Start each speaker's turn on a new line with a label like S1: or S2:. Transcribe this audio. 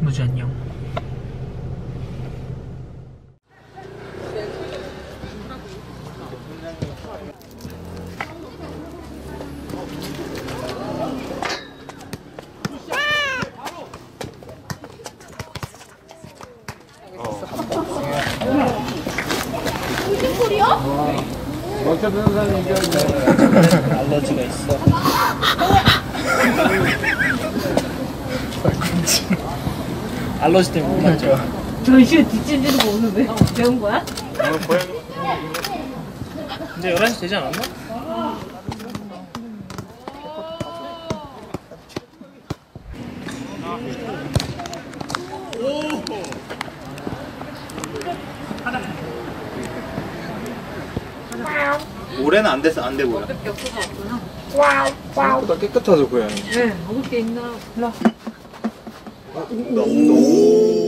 S1: 무지 안녕. 알러지가 있어. 알러지 때문에 못 맞죠?
S2: 전시회 뒷짐지는 거 오늘 왜 배운 거야?
S1: 이제 11시 되지 않았나?
S3: 올해는 안 됐어 안돼 보여.
S4: 생각보다 깨끗하죠 고양이
S2: 네, 먹을 게 있나? 몰라.
S3: Đúng đúng